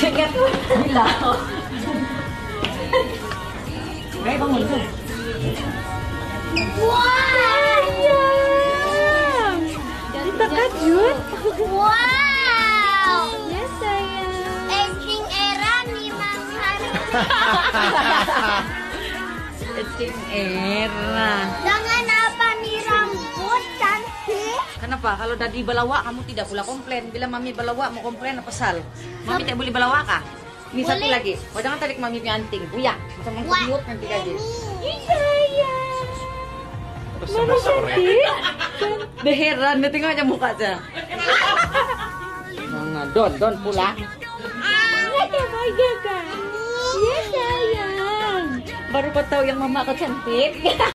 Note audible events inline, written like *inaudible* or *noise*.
Ceket gila. Gaya bangun tuh. Wow. Kita kajut. Wow. Ya sayang. Aging era nih Mang Hari. Cing era. Kenapa? Kalau tadi balawa kamu tidak pula komplain. Bila mami balawa mau komplain apa sal? Mami tidak boleh balawa kah? Ini satu lagi. Jangan tarik mami punya anting. Uya, macam mau Wah. kuyut nanti aja. Ya sayang. Terus Mana sama Korea. cantik. Dia heran, dia tengok aja muka aja. Nah, don, don pula. Ada bahagia kan? Ya sayang. Baru kau tahu yang mama kau cantik. *laughs*